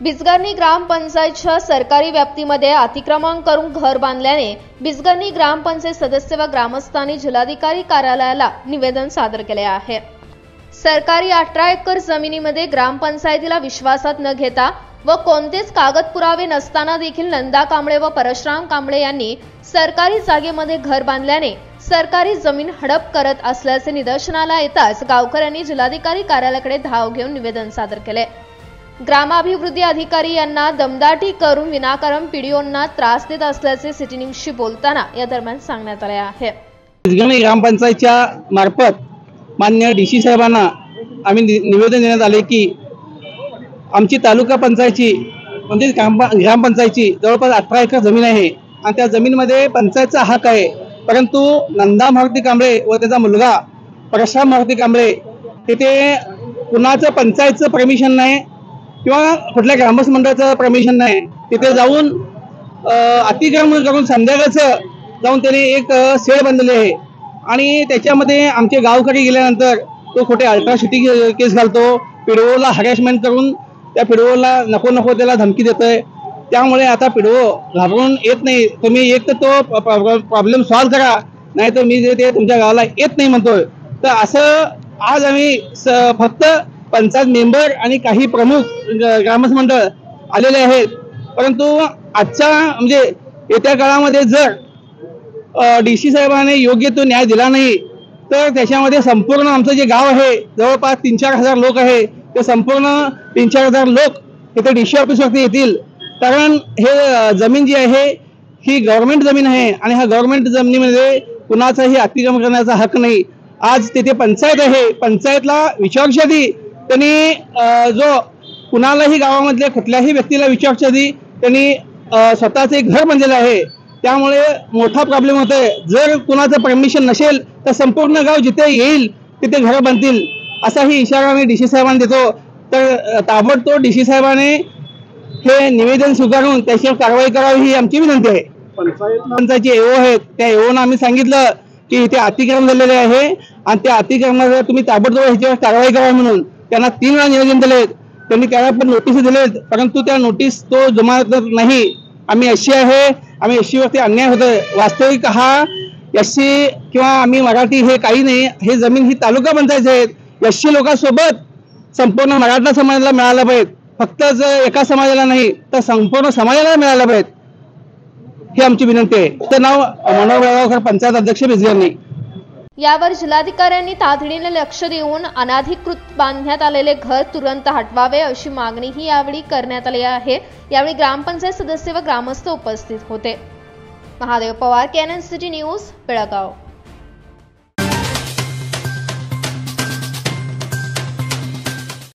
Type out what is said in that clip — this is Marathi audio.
बिजगर्णी ग्रामपंचायतच्या सरकारी व्याप्तीमध्ये अतिक्रमण करून घर बांधल्याने बिजगर्णी ग्रामपंचायत सदस्य व ग्रामस्थांनी जिल्हाधिकारी कार्यालयाला निवेदन सादर केले आहे. सरकारी अठरा एकर जमिनीमध्ये ग्रामपंचायतीला विश्वासात न घेता व कोणतेच कागद पुरावे नसताना देखील नंदा कांबळे व परशुराम कांबळे यांनी सरकारी जागेमध्ये घर बांधल्याने सरकारी जमीन हडप करत असल्याचे निदर्शनाला येताच गावकऱ्यांनी जिल्हाधिकारी कार्यालयाकडे धाव घेऊन निवेदन सादर केले. ग्रामाभिवृद्धी अधिकारी यांना दमदाटी करून विनाकारण पिढीओंना त्रास देत असल्याचे सिटी न्यूजशी बोलताना या दरम्यान सांगण्यात आले आहे. ग्रामपंचायतच्या मार्फत मान्य डी सी साहेबांना आम्ही नि- निवेदन देण्यात आले की आमची तालुका पंचायतची म्हणजे ग्राम ग्रामपंचायतची जवळपास अठरा एकर जमीन आहे आणि त्या जमीनमध्ये पंचायतचा हक आहे. परंतु नंदा मारुती कांबळे व त्याचा मुलगा परशुराम मारुती कांबळे तिथे कुणाचं पंचायतचं परमिशन नाही किंवा कुठल्या ग्रामस्थ मंडळाचं परमिशन नाही तिथे जाऊन अ, अतिक्रमण करून संध्याकाळचं जाऊन त्याने एक सेळ बांधले आहे. आणि त्याच्यामध्ये आमचे गावकरी गेल्यानंतर तो खोटे अल्ट्रासिटी केस घालतो पिडओला हरॅसमेंट करून त्या पिडओला नको नको त्याला धमकी देतोय. त्यामुळे आता पिडवो घाबरून येत नाही. तुम्ही एक तर तो प्रॉब्लेम सॉल्व्ह करा नाही तर मी जे ते तुमच्या गावाला येत नाही म्हणतोय. तर असं आज आम्ही स- फक्त पंचायत मेंबर आणि काही प्रमुख ग्रामस्थ मंडळ आलेले आहेत. परंतु आजच्या म्हणजे येत्या काळामध्ये जर डी सी साहेबांनी योग्य तो न्याय दिला नाही तर त्याच्यामध्ये संपूर्ण आमचं जे गाव आहे जवळपास तीन चार हजार लोक आहे ते संपूर्ण तीन चार हजार लोक इथे डी सी ऑफिसवरती येतील. कारण हे जमीन जी आहे ही गव्हर्नमेंट जमीन आहे आणि ह्या गव्हर्नमेंट जमिनीमध्ये कुणाचाही अतिक्रमण करण्याचा हक नाही. आज तिथे पंचायत आहे पंचायतला विचारशादी त्यांनी जो कुणालाही गावामधल्या कुठल्याही व्यक्तीला विचारशादी त्यांनी अ, स्वतःचं एक घर बांधलेलं आहे. त्यामुळे मोठा प्रॉब्लेम होतोय. जर कुणाचं परमिशन नसेल तर संपूर्ण गाव जिथे येईल तिथे घरं बांधतील असाही इशारा मी डी सी साहेबांना देतो. तर ताबडतोब डी सी साहेबांनी हे निवेदन स्वीकारून त्याच्यावर कारवाई करावी ही आमची विनंती आहे. पंचायतचे एओ आहेत. त्या एओना आम्ही सांगितलं की इथे अतिक्रमण झालेले आहे. आणि त्या अतिक्रमणावर तुम्ही ताबडतोब ह्याच्यावर कारवाई करा म्हणून. त्यांना तीन वेळा निवेदन दिलेत त्यांनी त्याला पण नोटीस दिलेत परंतु त्या नोटीस तो जमा करत नाही. आम्ही एस आहे. आम्ही एस वरती अन्याय होतोय. वास्तविक हा एस किंवा आम्ही मराठी हे काही नाही. हे जमीन ही तालुका पंचायत आहेत. एस लोकांसोबत संपूर्ण मराठा समाजाला मिळालं पाहिजे. फक्त जर एका समाजाला नाही तर संपूर्ण समाजाला मिळालं पाहिजे. ही आमची विनंती आहे. तर नाव मनोहर पंचायत अध्यक्ष बिजगरणी. यावर जिल्हाधिकाऱ्यांनी तातडीने लक्ष देऊन अनाधिकृत बांधण्यात आलेले घर तुरंत हटवावे अशी मागणीही यावेळी करण्यात आली आहे. यावेळी ग्रामपंचायत सदस्य व ग्रामस्थ उपस्थित होते. Mahadev Pawar canon city news Belgaum.